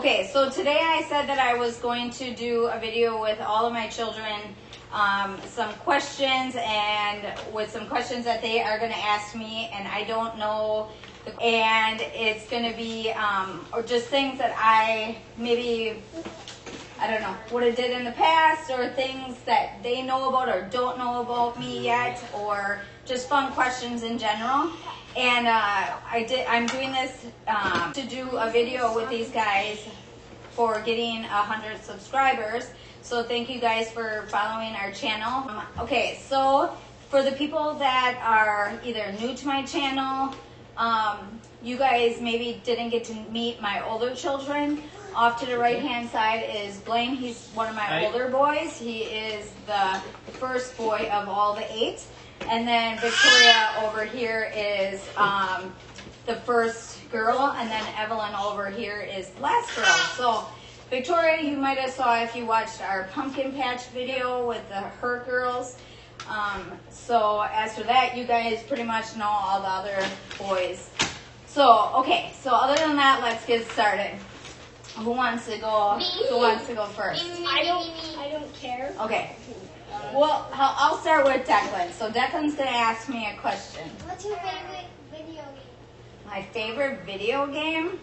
Okay, so today I said that I was going to do a video with all of my children, um, some questions, and with some questions that they are going to ask me, and I don't know. The, and it's going to be, um, or just things that I maybe I don't know, what I did in the past or things that they know about or don't know about me yet or just fun questions in general. And uh, I did, I'm doing this um, to do a video with these guys for getting a 100 subscribers. So thank you guys for following our channel. Um, okay, so for the people that are either new to my channel, um, you guys maybe didn't get to meet my older children. Off to the right hand side is Blaine. He's one of my Hi. older boys. He is the first boy of all the eight. And then Victoria over here is um, the first girl, and then Evelyn over here is the last girl. So Victoria, you might have saw if you watched our pumpkin patch video with the her girls. Um, so as for that, you guys pretty much know all the other boys. So okay, so other than that, let's get started. Who wants to go? Who wants to go first? I don't. I don't care. Okay. Well, I'll I'll start with Declan. So Declan's gonna ask me a question. What's your favorite video game? My favorite video game?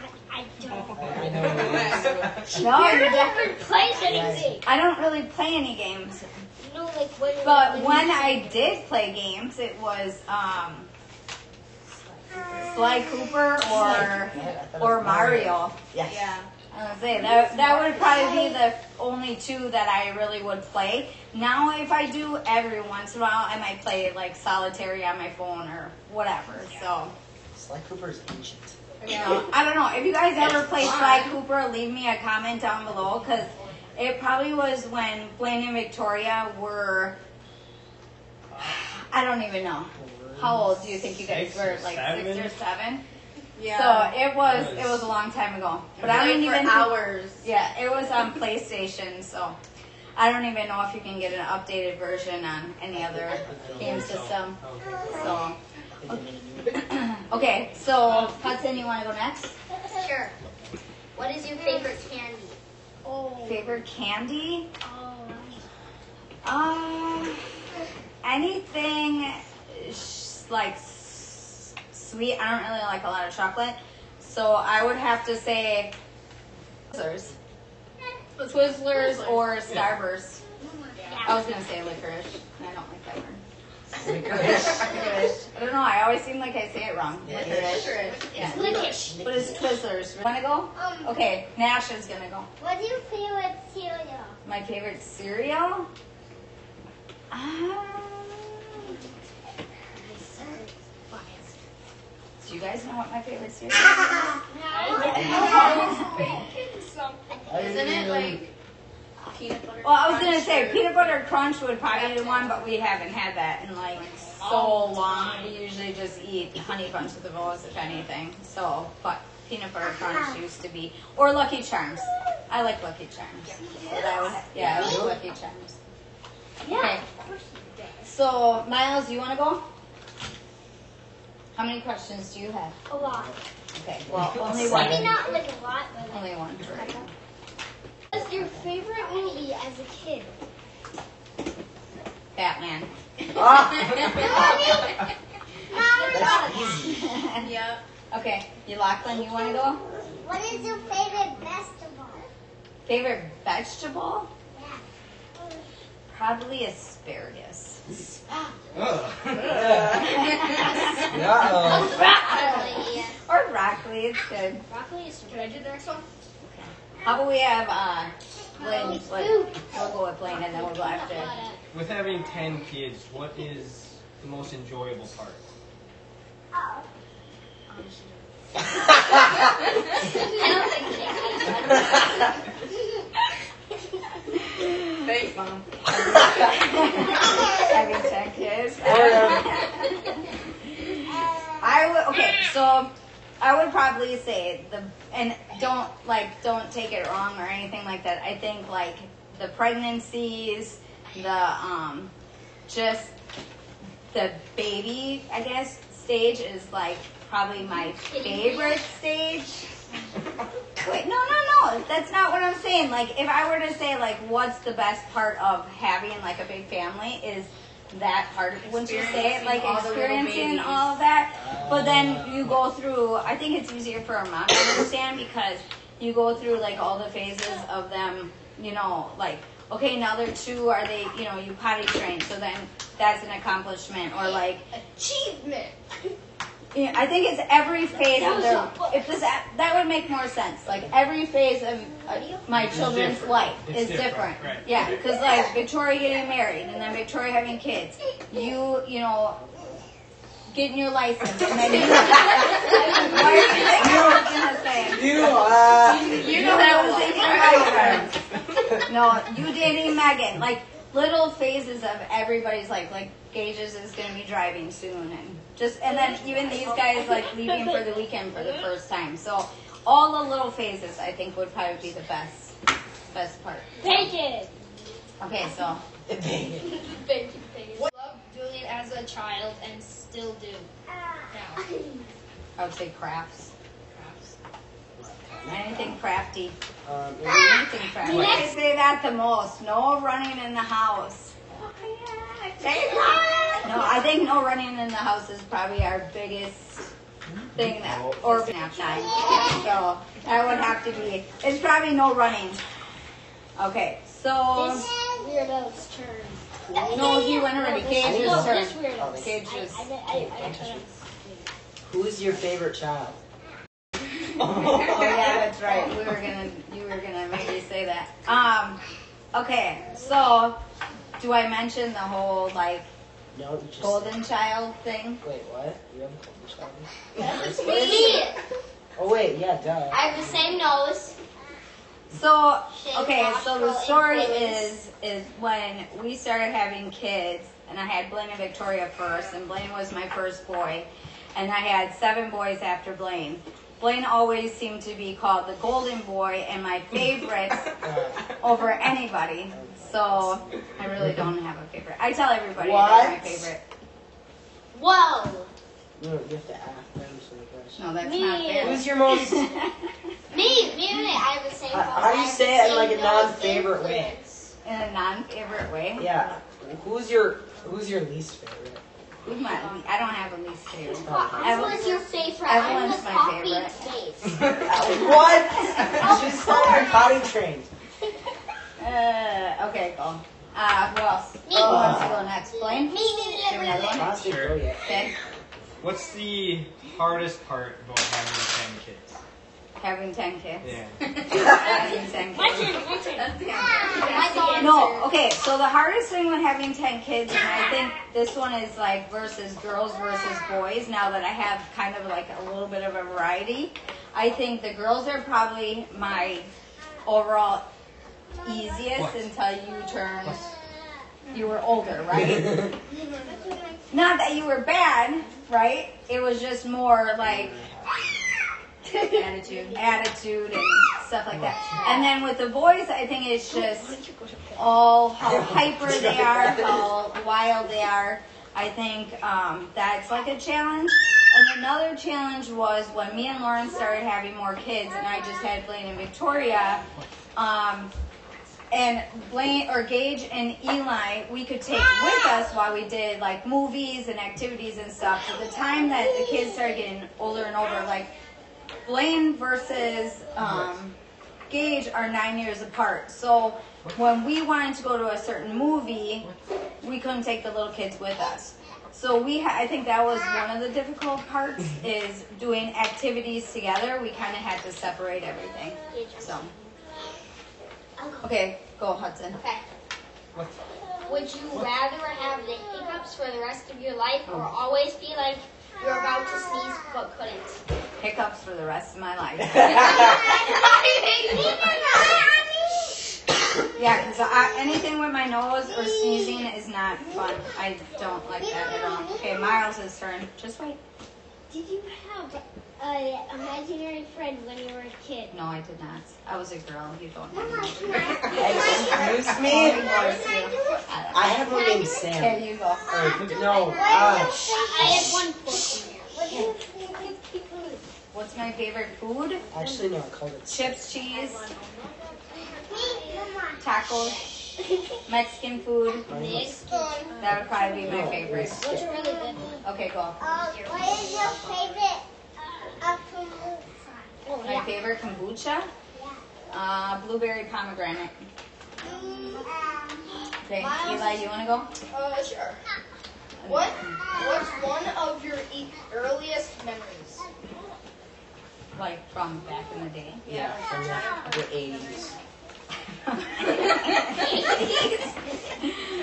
I, I don't. I know. No, You you don't- never plays anything. I don't really play any games. No, like when. But when I did play games, it was um, Sly Cooper or or Mario. Yes. Yeah. I was gonna say that that would probably be the only two that I really would play. Now, if I do every once in a while, I might play like solitary on my phone or whatever. So, Sly Cooper is ancient. you know, I don't know. If you guys ever play Sly Cooper, leave me a comment down below because it probably was when Blaine and Victoria were. I don't even know. How old do you think you guys Six were? Like seven? six or seven. Yeah. So it was it was a long time ago. But I don't even for hours. yeah, it was on PlayStation, so I don't even know if you can get an updated version on any other game system. So okay, so Hudson, you want to go next? Sure. What is your favorite candy? Oh. Favorite candy? Oh. Um, anything sh- like s- sweet. I don't really like a lot of chocolate, so I would have to say Twizzlers, Twizzlers or Starburst. I was gonna say licorice. and I don't like that word. Licorice. I don't know. I always seem like I say it wrong. Licorice. Yeah. Licorice. But it's Twizzlers. Wanna go? Um, Okay, Nash is gonna go. What's your favorite cereal? My favorite cereal? Um, do you guys know what my favorite cereal is? Isn't it like peanut butter? Well, I was gonna say peanut butter crunch would probably be the one, but we haven't had that in like so long. We usually just eat honey bunch of the rose, if anything. So, but peanut butter crunch used to be, or Lucky Charms. I like Lucky Charms. But I would, yeah, I like Lucky Charms. Okay. So, Miles, you want to go? How many questions do you have? A lot. Okay, well, only Maybe one. not like a lot, but. Only one. What's your favorite movie as a kid? Batman. That's ah! easy. Yep. okay, you Lachlan, you want to go? What is your favorite vegetable? Favorite vegetable? Yeah. Probably asparagus. Yeah. Broccoli. Or broccoli, it's good. Broccoli is Can I do the next one? Okay. How about we have uh, Blaine? Blaine. We'll go with Blaine and then we'll go after. With having 10 kids, what is the most enjoyable part? Oh. Thanks, mom. Having ten kids. I would okay, so I would probably say the and don't like don't take it wrong or anything like that. I think like the pregnancies, the um just the baby, I guess, stage is like probably my favorite stage. Wait, no, no, no. That's not what I'm saying. Like, if I were to say, like, what's the best part of having like a big family is that part. Wouldn't you say it? Like all experiencing all of that. But then oh. you go through. I think it's easier for a mom to understand because you go through like all the phases of them. You know, like okay, now they're two. Are they? You know, you potty train. So then that's an accomplishment. Or like Achievement. Yeah, I think it's every phase of their. If this that would make more sense. Like every phase of uh, my children's different. life It's is different. different, right. Yeah, because like Victoria getting married and then Victoria having kids. You, you know, getting your license and then you. what are you thinking? I was. You, uh, You know that was taking No, you dating Megan. Like little phases of everybody's life. Like Gage's is gonna be driving soon, and just and then even these guys like leaving for the weekend for the first time. So all the little phases I think would probably be the best best part. Bacon. Okay, so Bacon, bacon. Bacon I love doing it as a child and still do now. I would say crafts. Crafts. Anything crafty. Um, Anything crafty. I say that the most. No running in the house. No, I think no running in the house is probably our biggest thing that, or nap time. So that would have to be. It's probably no running. Okay, so This weirdo's turn. no, he went already. Gage's No, turn. this weirdo. Gage's. I, I, I, I turn. who's your favorite child? Oh yeah, that's right. We were gonna, you were gonna maybe say that. Um, okay, so do I mention the whole like No, you just. golden child thing? Wait, what? You have a golden child? Me. Oh wait, yeah, duh. I have the same nose. So okay, so the story is is when we started having kids, and I had Blaine and Victoria first, and Blaine was my first boy, and I had seven boys after Blaine. Blaine always seemed to be called the golden boy and my favorite over anybody. So I really don't have a favorite. I tell everybody What? they're my favorite. Whoa. no, you have to ask them so the question. No, that's Me. not fair. Who's your most? Me. Me and it. I have the same How- how do you say it in, like, a non-favorite way? In a non-favorite way. Yeah. Who's your Who's your least favorite? Who's my? I don't have a least favorite. Everyone's your favorite. I'm Everyone's my favorite. what? She's said you're potty trained. Uh, okay, go. Uh, who else? Me. Who wants to go next? Blaine? Me, me, me, Do another one? Honestly, Sure. go yet. Okay. What's the hardest part about having 10 kids? Having ten kids. Yeah. Having ten My kids. turn, my turn. That's. No, okay, so the hardest thing with having 10 kids, and I think this one is like versus girls versus boys, now that I have kind of like a little bit of a variety, I think the girls are probably my overall easiest What? until you turned, you were older, right? Not that you were bad, right? It was just more like Attitude. attitude and stuff like that. And then with the boys, I think it's just all how hyper they are, how wild they are. I think um, that's like a challenge. And another challenge was when me and Lauren started having more kids, and I just had Blaine and Victoria. Um, and Blaine or Gage and Eli, we could take with us while we did like movies and activities and stuff. But the time that the kids started getting older and older, like Blaine versus um, Gage are nine years apart. So when we wanted to go to a certain movie, we couldn't take the little kids with us. So we, ha- I think that was one of the difficult parts is doing activities together. We kind of had to separate everything. So okay, go Hudson. Okay. Would you rather have the hiccups for the rest of your life or always be like you're about to sneeze but couldn't? Hiccups for the rest of my life. Yeah, because anything with my nose or sneezing is not fun. I don't like that at all. Okay, Miles' turn. Just wait. Did you have an imaginary friend when you were a kid? No, I did not. I was a girl. You don't know. Excuse me. I have one named Sam. Okay, you go. Or, no. Uh, I had one question. What's my favorite food? Actually, no, I called it. Chips, cheese, tacos, Mexican food. Mine That would probably be my no, favorite. was What's skip. really good? Okay, cool. what is your favorite uh, food? Oh, My favorite kombucha? Uh, blueberry pomegranate. Okay, Eli, you wanna go? Uh, sure. What? What's one of your e- earliest memories? Like from back in the day? Yeah, from the, the 80s.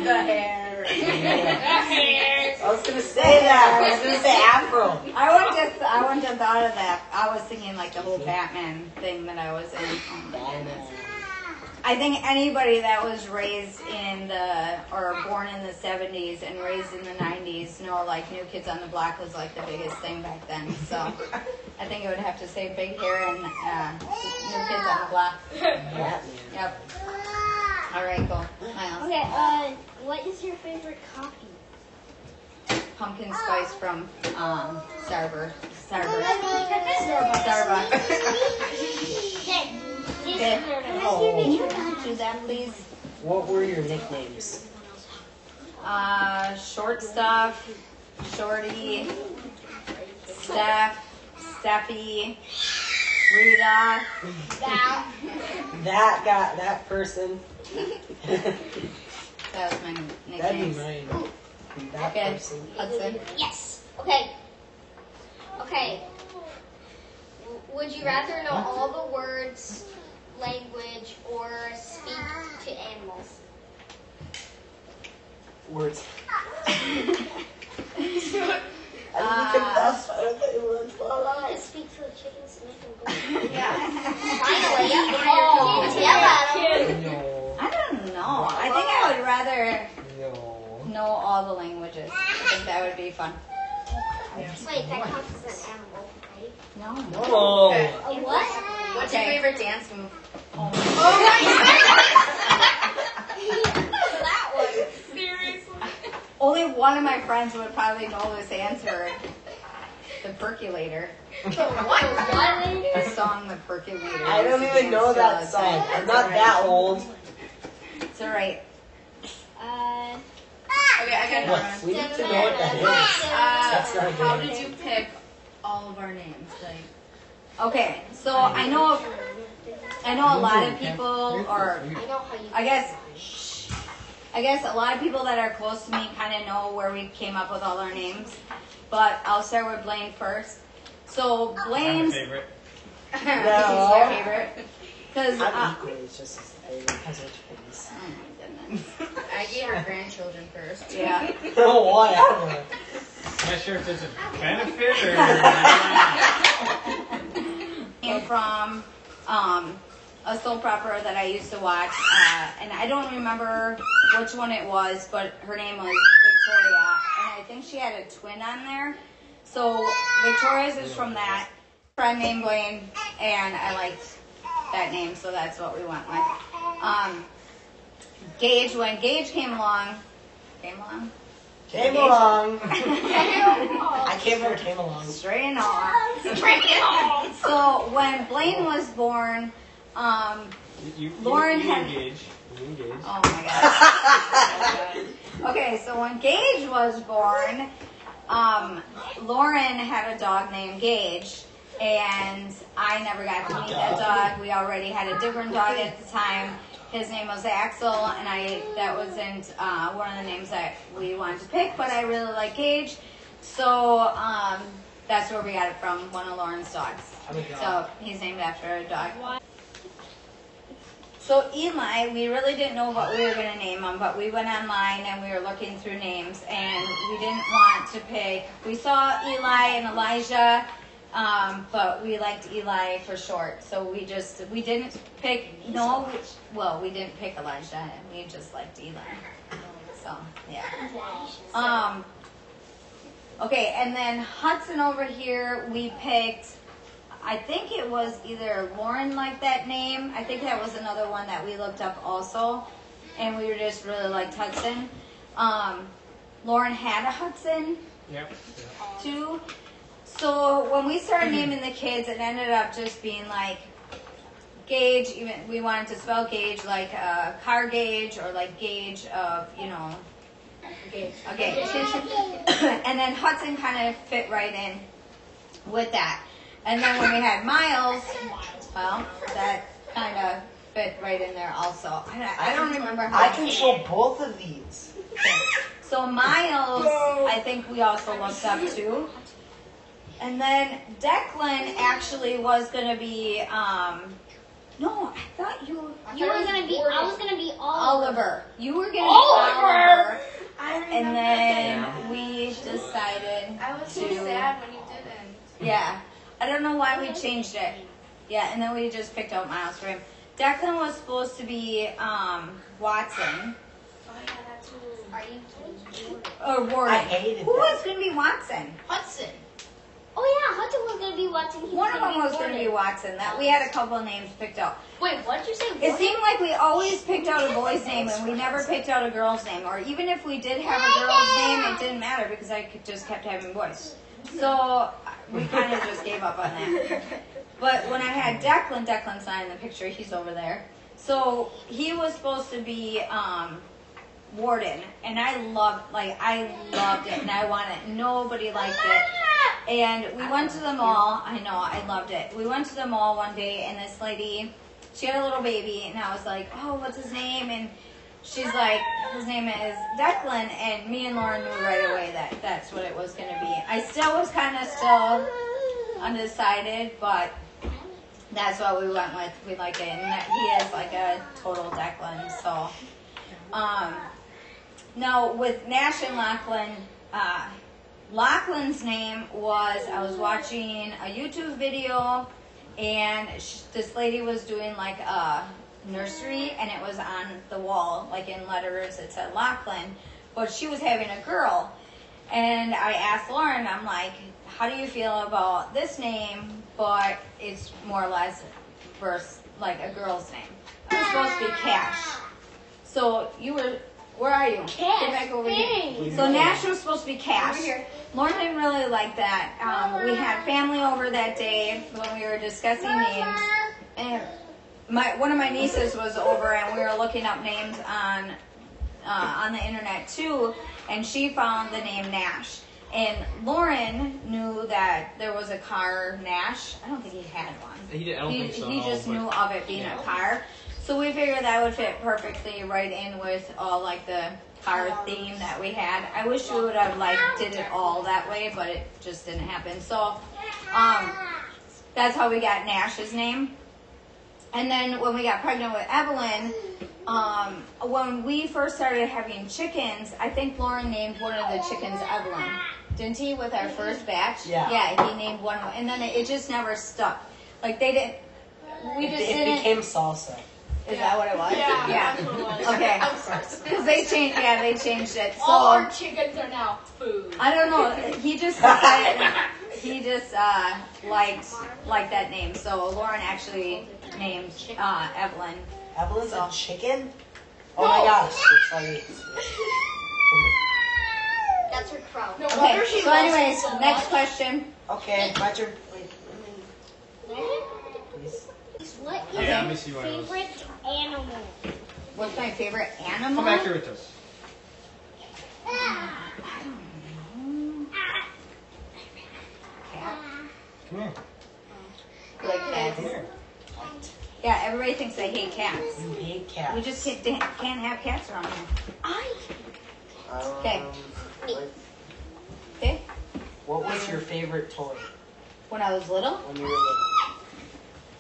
The hair. The hair. I was gonna say that. I was gonna say Afro. I wouldn't have, I wouldn't have thought of that. I was thinking like the whole Batman thing that I was in. Oh my goodness. I think anybody that was raised in the or born in the 70s and raised in the 90s know like New Kids on the Block was like the biggest thing back then. So I think it would have to say big hair and uh, New Kids on the Block. Batman. Yep. All right, cool. Miles. Okay, uh, what is your favorite coffee? Pumpkin spice from um, Starburst. Starburst. Starbucks. Okay. Okay. Oh, Do that, please. what were your nicknames? Uh, short stuff, shorty, Steph, Steffi, Rita. That. That got that person. That was my nickname. That'd be mine. That Okay. person. Hudson. Yes. Okay. Okay. Would you rather know all the words, language, or speak to animals? Words. I Uh, think that's what it was. Speak to the chickens to make them go. Yeah. Finally, yep. Oh, yell at 'em. No. I don't know. I think I would rather No. know all the languages. I think that would be fun. Wait, that counts as an animal, right? No. No. A what? What's your favorite dance move? That one. Seriously? Only one of my friends would probably know this answer. The percolator. What? What? The song The Percolator. I don't even know that song. time. I'm It's not alright. that old. It's alright. Uh, Okay, I got What? another one. We need to know what that is. Uh, not how did you pick all of our names? Like, Okay, so I know I know a lot of people or I know how you. I guess I guess a lot of people that are close to me kind of know where we came up with all our names. But I'll start with Blaine first. So I'm Blaine's a favorite. he's my favorite because I'm uh, equally just as favorite because of twins. oh my goodness, I gave her grandchildren first. yeah. No, why? I don't know. I'm not sure if there's a benefit or. Came from um, a soap opera that I used to watch, uh, and I don't remember which one it was, but her name was Victoria, and I think she had a twin on there. So Victoria's is from that friend named Blaine, and I liked that name, so that's what we went with. Um, Gage, when Gage came along, came along, Came along. I came here, came along. straight on. So when Blaine was born, um, You, you, Lauren you had- engage. You engage. Oh my god. okay, so when Gage was born, um, Lauren had a dog named Gage, and I never got to meet that dog. We already had a different dog at the time. His name was Axel, and I that wasn't uh, one of the names that we wanted to pick, but I really like Gage, so um, that's where we got it from. One of Lauren's dogs. Dog. So he's named after a dog. So Eli, we really didn't know what we were going to name him, but we went online and we were looking through names, and we didn't want to pick. We saw Eli and Elijah, um, but we liked Eli for short, so we just we didn't pick. No, well, we didn't pick Elijah. And we just liked Eli. So yeah. Um. Okay, and then Hudson over here, we picked. I think it was either Lauren liked that name. I think that was another one that we looked up also, and we just really liked Hudson. Um, Lauren had a Hudson Yep. too, So when we started naming the kids, it ended up just being like gauge. Even we wanted to spell gauge like a car gauge or like gauge of you know Okay. a gauge. and then Hudson kind of fit right in with that. And then when we had Miles, well, that kind of fit right in there also. I, I don't remember how. I control both of these. So Miles, I think we also looked up too. And then Declan actually was gonna be, um, no, I thought you, You were gonna be. I was gonna be Oliver. Oliver. You were gonna Oliver! be Oliver. And then we decided I was so to- sad when you didn't. Yeah. I don't know why we changed it. Yeah, and then we just picked out Miles for him. Declan was supposed to be um, Watson Oh yeah, that's who. Are you kidding? or Warden. I hated Who that. was going to be Watson? Hudson. Oh yeah, Hudson was gonna be Watson. He One of them was going to be Watson. That we had a couple of names picked out. Wait, what did you say? It seemed like we always picked out a boy's name and we never picked out a girl's name. Or even if we did have a girl's name, it didn't matter because I could just kept having boys. So we kind of just gave up on that. But when I had Declan, Declan's not in the picture. He's over there. So he was supposed to be um, Warden, and I loved, like, I loved it, and I wanted. Nobody liked it. And we went to the mall. I know, I loved it. We went to the mall one day, and this lady, she had a little baby, and I was like, "Oh, what's his name?" And she's like, "His name is Declan." And me and Lauren knew right away that that's what it was going to be. I still was kind of still undecided, but that's what we went with. We like it, and that he is like a total Declan. So, um, now with Nash and Lachlan, uh, Lachlan's name was I was watching a YouTube video, and sh- this lady was doing like a nursery, and it was on the wall, like in letters, it said Lachlan, but she was having a girl. And I asked Lauren, I'm like, how do you feel about this name, but it's more or less verse like a girl's name? It's supposed to be Cash. So you were, where are you? Cash, Get back over here. So Nash was supposed to be Cash. Lauren didn't really like that. Um, we had family over that day when we were discussing names, and my one of my nieces was over, and we were looking up names on uh, on the internet too, and she found the name Nash. And Lauren knew that there was a car Nash. I don't think he had one. He did. I don't He, think so. he no, just but- knew of it being a car. So we figured that would fit perfectly right in with all like the car theme that we had. I wish we would have like did it all that way, but it just didn't happen. So um, that's how we got Nash's name. And then when we got pregnant with Evelyn, um, when we first started having chickens, I think Lauren named one of the chickens Evelyn. Didn't he with our first batch? Yeah. Yeah, he named one, and then it, it just never stuck. Like they didn't. We It, just it didn't. became salsa. Is that what it was? Yeah. Yeah. That's what it was. Okay. I'm sorry. Because they changed. Yeah, they changed it. So All our chickens are now food. I don't know. He just decided. he just uh, liked liked that name. So Lauren actually named uh, Evelyn. Evelyn's So- a chicken? Oh my gosh. It's like, That's her crown. No Okay. she So, loves anyways, so next much. question. okay, my turn. Wait, please. What is Yeah, let me your see what it was. favorite animal? What's my favorite animal? Come back here with us. Cat. Come here. You like Come cats? here. Yeah, everybody thinks I hate cats. You hate cats. We just can't, can't have cats around here. I. Um, Okay. like, Okay. What was your favorite toy When I was little, when you were little?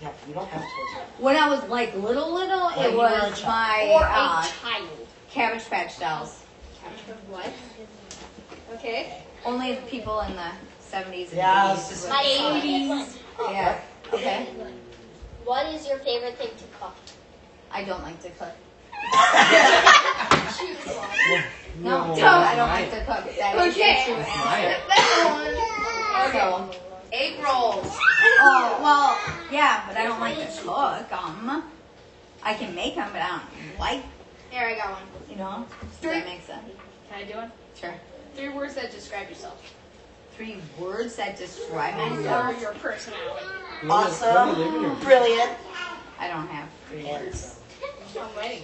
Yeah, you don't have toys when I was like little, little, When it you were a was child. my Or uh, a child. Cabbage Patch dolls. What? Okay. Only people in the 70s and Yeah, I was 80s. just- would- My favorite. Yeah. Okay. What is your favorite thing to cook? I don't like to cook. Choose one. No, No, I don't like to cook. That is Okay. the true answer. Mine. So, Egg rolls. oh well, yeah, but I don't like to cook them. I can make them, but I don't like. Here, I got one. You know, does that make sense? Can I do one? Sure. Three words that describe yourself. three words that describe Or myself. your personality. Awesome. Brilliant. I don't have three words. I'm waiting.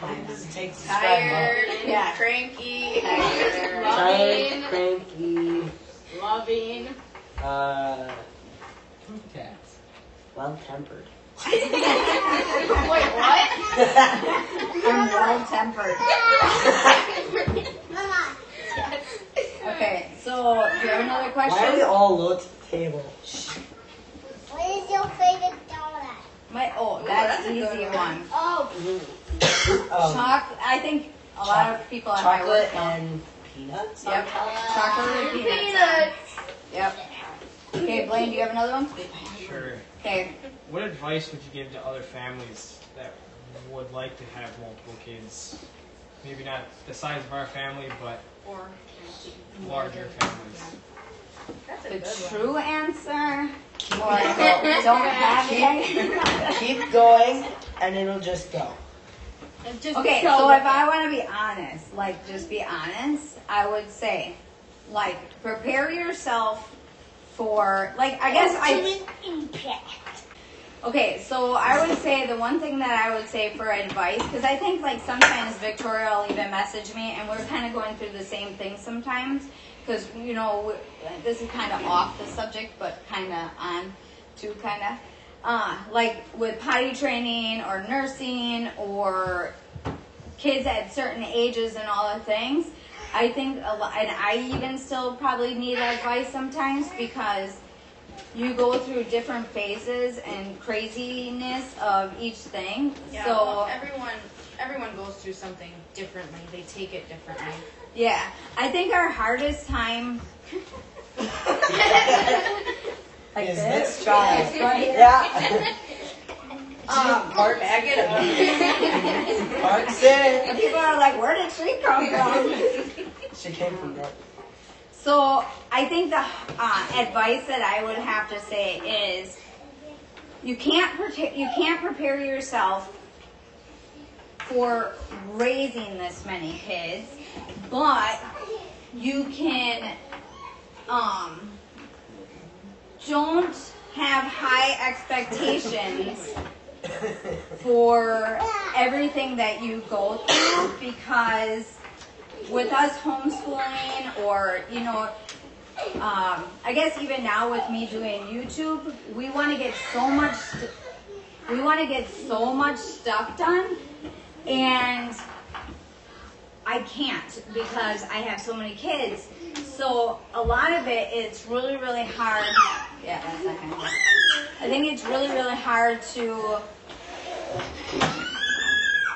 How long does it take to describe? Tired, Yeah. cranky, Tired. Tired, cranky, loving. uh, Poop tats. well-tempered. Wait, what? I'm well tempered. Okay, so do you have another question? Why are we all low to the table? what is your favorite donut? My oh, that's the easy one. Oh, Um, Choc. I think a lot of people at my chocolate work know. and peanuts. Yep. Chocolate and peanuts. peanuts. Yep. Okay, Blaine, do you have another one? Sure. Okay. What advice would you give to other families that would like to have multiple kids? Maybe not the size of our family, but Or larger families. that's a The good one. true answer, or don't, don't have it. Keep going, and it'll just go. Okay, so if I want to be honest, like just be honest, I would say, like prepare yourself for, like I guess I. impact. Okay, so I would say the one thing that I would say for advice, because I think like sometimes Victoria will even message me, and we're kind of going through the same thing sometimes, because you know this is kind of off the subject, but kind of on to kind of, uh, like with potty training or nursing or kids at certain ages and all the things. I think a lot, and I even still probably need advice sometimes because you go through different phases and craziness of each thing. Yeah, so well, everyone everyone goes through something differently. They take it differently. yeah, I think our hardest time. like Is this? this child? Yeah. Um, Parks, back it up. Parks in. People are like, where did she come from? She came from there. So I think the uh, advice that I would have to say is, you can't prote- you can't prepare yourself for raising this many kids, but you can um, don't have high expectations for everything that you go through because with us homeschooling or you know um, i guess even now with me doing youtube we want to get so much we want to get so much stuff done and i can't because i have so many kids so a lot of it it's really really hard yeah that's not gonna work i think it's really really hard to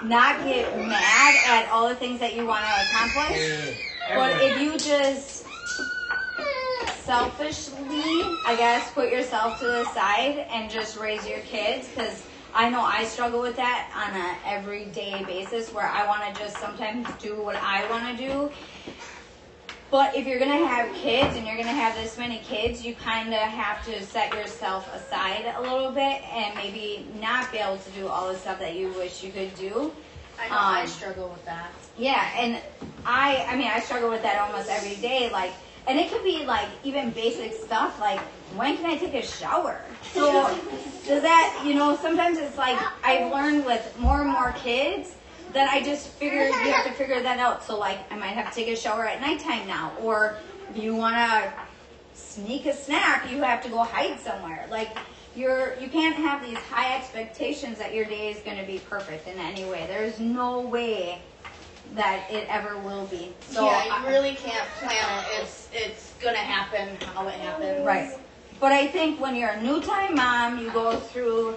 not get mad at all the things that you want to accomplish. But if you just selfishly, I guess, put yourself to the side and just raise your kids, because I know I struggle with that on a everyday basis where I want to just sometimes do what I want to do. But if you're gonna have kids and you're gonna have this many kids, you kind of have to set yourself aside a little bit and maybe not be able to do all the stuff that you wish you could do. I know I Um, struggle with that. Yeah, and I, I mean, I struggle with that almost every day. Like, and it could be like even basic stuff like when can I take a shower? So does that, you know, sometimes it's like I've learned with more and more kids that I just figured you have to figure that out. So like I might have to take a shower at nighttime now, or if you want to sneak a snack, you have to go hide somewhere. Like you're you can't have these high expectations that your day is going to be perfect in any way. There's no way that it ever will be. So yeah, you I- really can't plan it. It's it's gonna happen how it happens. Right. But I think when you're a new time mom, you go through,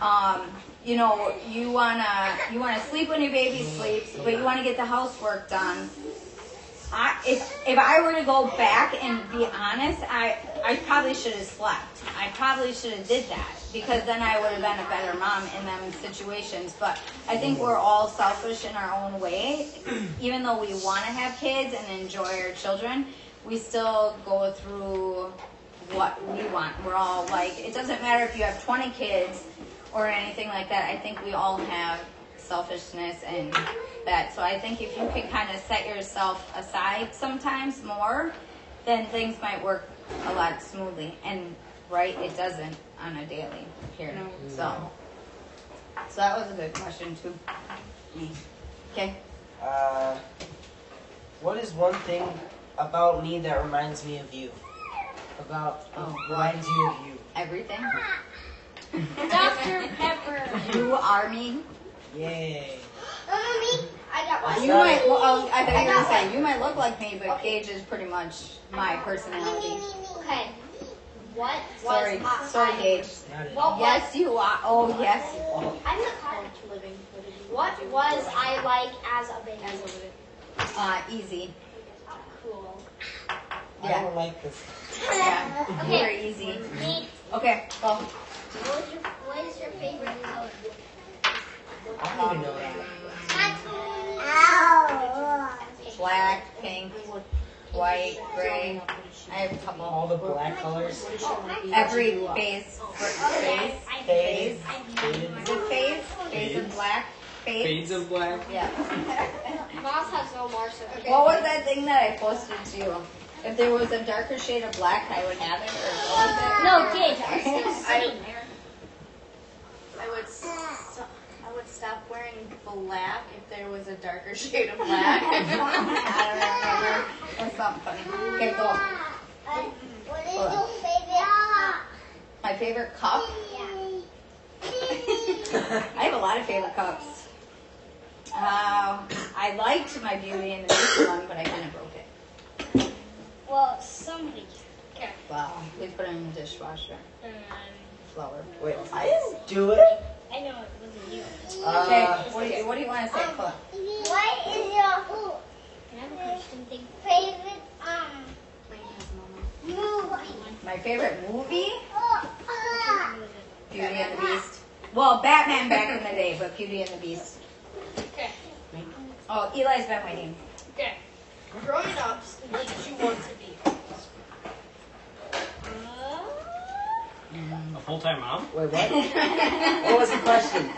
um, you know, you wanna you wanna sleep when your baby sleeps, but you wanna get the housework done. I if if I were to go back and be honest, I I probably should have slept. I probably should have did that because then I would have been a better mom in them situations. But I think we're all selfish in our own way. Even though we want to have kids and enjoy our children, we still go through what we want. We're all like, it doesn't matter if you have 20 kids or anything like that. I think we all have selfishness and that. So I think if you can kind of set yourself aside sometimes more, then things might work a lot smoothly. And right, it doesn't on a daily here. No. So, so that was a good question too. Okay. Uh, what is one thing about me that reminds me of you? About Oh. reminds you of you. Everything. Dr. Pepper. You are me. Yay. Mommy, I got one. You might. Well, oh, I thought you were gonna say you might look like me, but Gage is pretty much my personality. Okay. What Sorry, I- sorry, I- Gage. Not it. What Yes, you are. Oh, yes. I'm the college living. What was I like as a baby? Uh, easy. Cool. I Yeah. don't like this. Yeah. Okay. Very easy. Me. Okay. Go. What is your What is your favorite color? I don't even know that. Black, pink, white, gray. I have a couple. All the black colors. Every phase. Phase. Faded. Phase. Faded. Is it phase? Phase of black. Phase. Fades of black. Yeah. Moss has no more so What was that thing that I posted to you? If there was a darker shade of black, I would have it. Or what was it? No, Gage, I'm still. I would st- I would stop wearing black if there was a darker shade of black. I don't remember. Or something funny. Okay, go. What is your favorite? My favorite cup. I have a lot of favorite cups. Uh, I liked my Beauty and the Beast one, but I kind of broke it. Well, somebody. Wow. We put it in the dishwasher. Um, Flour. Wait, I didn't do it. I know it wasn't you. Okay. Uh, What do you, what do you want to say, Chloe? What is your Can I have a question thing? favorite um movie? My favorite movie? Oh, Beauty and the Beast. Well, Batman back in the day, but Beauty and the Beast. Okay. Oh, Eli's been waiting. Okay. Growing up, what did you want to be? A full time mom. Wait, what? what was the question?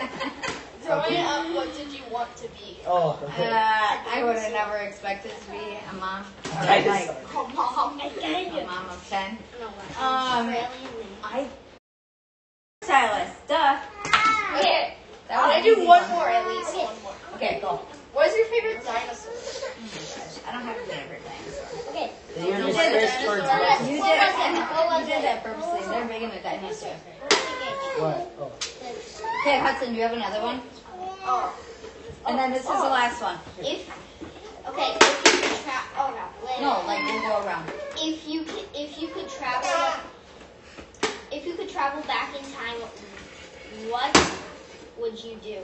Growing up, what did you want to be? Oh, Uh. I would have never expected to be a mom. Or Dinosaur. like Oh, mom. I got a mom of 10. No, Um, I. Stylist. Duh. Okay. That I an do easy one more at least. Okay. One more. Okay, go. What is your favorite dinosaur? I don't have a favorite dinosaur. Okay. You're You just did first towards What what? You did, was it? What was you did that purposely. They're big in the dinosaur. What? Oh. Okay, Hudson, do you have another one? Oh. And then this is the oh. last one. If okay, if you could tra- oh no, wait. No, like we'll go around. If you could, if you could travel, if you could travel back in time, what would you do?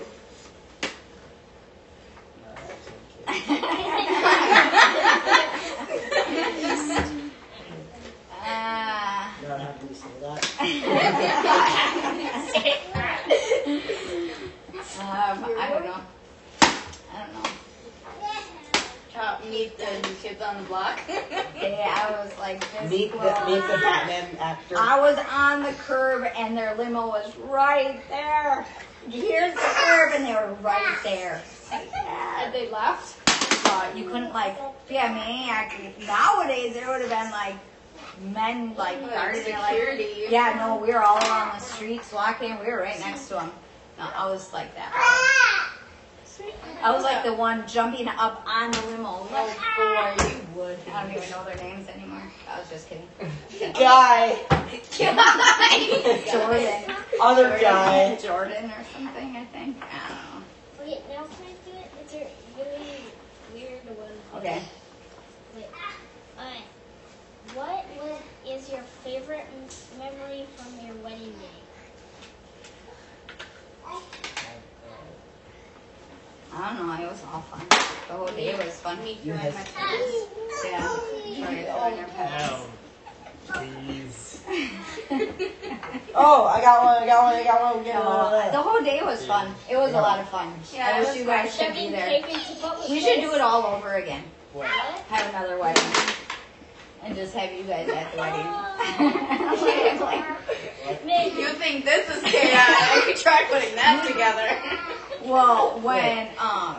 Not happy to say that. I don't know. I don't know. Meet the kids on the block. Yeah, I was like Meet the meet the Batman actor. I was on the curb and their limo was right there. Here's the curb and they were right there. Like. And they left. Uh, you couldn't like be a maniac. Nowadays there would have been like men like guarding there, like yeah no we were all along the streets walking we were right next to them. No, I was like that. I was like the one jumping up on the limo. Oh boy, you would. I don't even know their names anymore. I was just kidding. Guy. Jordan. Other guy. Jordan or something, I think. I don't Okay, now can I do it? It's a really weird one. Okay. Wait. Alright. What was, is your favorite memory from your wedding day? I don't know. It was all fun. The whole day was fun. Me You throwing have- my parents. Yeah. Sorry, throwing your pets. No. Please. Oh, I got one. I got one. I got one. Get No, one. the whole day was fun. It was a lot of fun. Yeah, I wish you guys should be there. cake and keep up with We should do it all over again. What? Have another wedding. And just have you guys at the wedding. Maybe. You think this is chaos? I could try putting that together. well, when um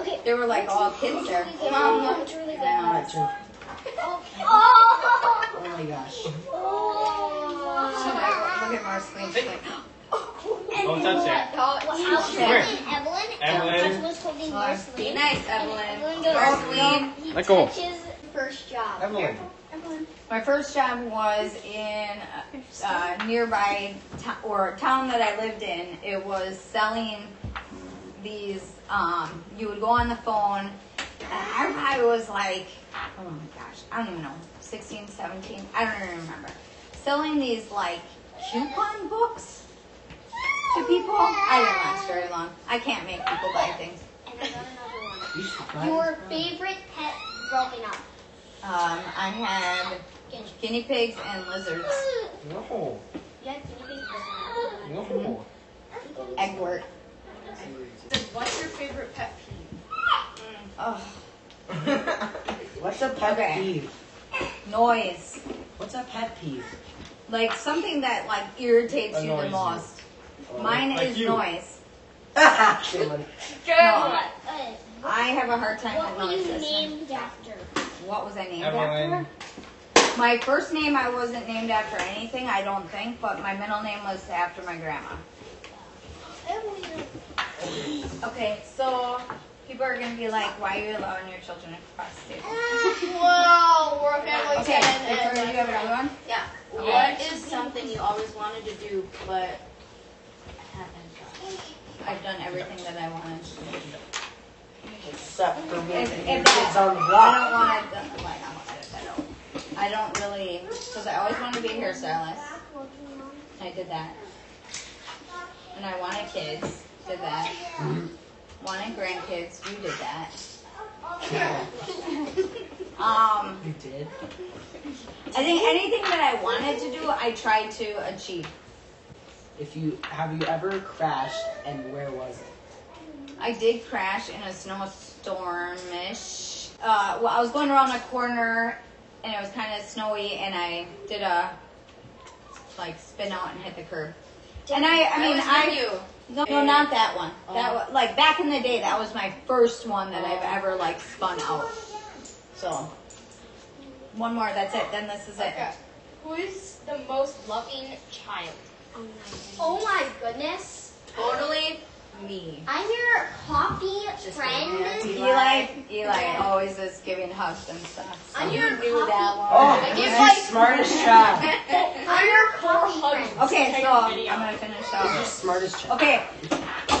okay. Oh, there were like all kids there. Mom, it's really good. I Alright, know. true. Oh. Oh my gosh. Should I look at Marceline? She's like, Don't touch that. Where? Evelyn. Evelyn. Evelyn was holding Be nice, Evelyn. Evelyn goes, Marceline. Let go. touches first job. Evelyn. My first job was in uh, nearby to- or town that I lived in. It was selling these. Um, you would go on the phone, and I probably was like, oh my gosh, I don't even know, 16, 17, I don't even remember. Selling these like coupon books to people. I didn't last very long. I can't make people buy things. And I got another one. You should try Your favorite pet growing up? Um, I had guinea pigs and lizards. No. Yeah, guinea pigs. No. Egbert. What's your favorite pet peeve? Oh, What's a pet Okay. peeve? Noise. What's a pet peeve? Like something that like irritates you the Annoys you. most. Uh, Mine Like is you. noise. Evelyn. No, Okay. I have a hard time What with were you noises. named after? What was I named Evelyn. after? My first name I wasn't named after anything, I don't think, but my middle name was after my grandma. Okay, so people are gonna be like, why are you allowing your children to cross the table? Well, we're a family Okay, ten, Victoria, and do you have another one? Yeah. Okay. What is something you always wanted to do but haven't done? I've done everything that I wanted. Except for being If, the if that, on the I don't want to, like, I don't edit that out. I don't really, because I always wanted to be a hairstylist. I did that. And I wanted kids, did that. Mm-hmm. Wanted grandkids, you did that. Um, You did? I think anything that I wanted to do, I tried to achieve. If you have you ever crashed and where was it? I did crash in a snowstormish. Uh, well, I was going around a corner and it was kind of snowy, and I did a like spin out and hit the curb. And I, I mean, was I with you. No, no, not that one. That uh-huh. Oh. was like back in the day. That was my first one that I've ever like spun out. So one more. That's it. Then this is it. Okay. Who is the most loving child? Oh my oh goodness. Totally me. I'm your coffee Just friend. romantic. Eli, Eli always is giving hugs and stuff. So I'm you your knew coffee. that one. Oh, I you're give the like- smartest child. I'm your coffee friend. Okay, so I'm gonna finish You're the up. smartest child. Okay,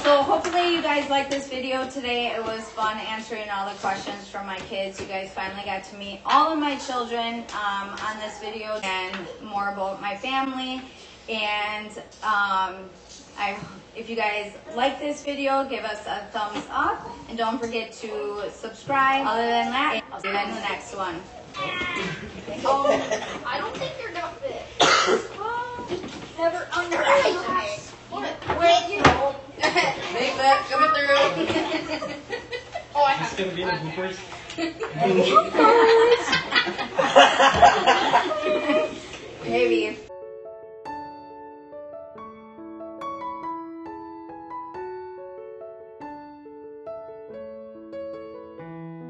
so hopefully you guys liked this video today. It was fun answering all the questions from my kids. You guys finally got to meet all of my children um, on this video and more about my family. And um, I, if you guys like this video, give us a thumbs up and don't forget to subscribe. Other than that, I'll see you in the next one. Um, I don't think you're gonna fit. Never underestimate. Wait, you know. Make that coming through. Oh, I Is have. this gonna be the bloopers? Bloopers.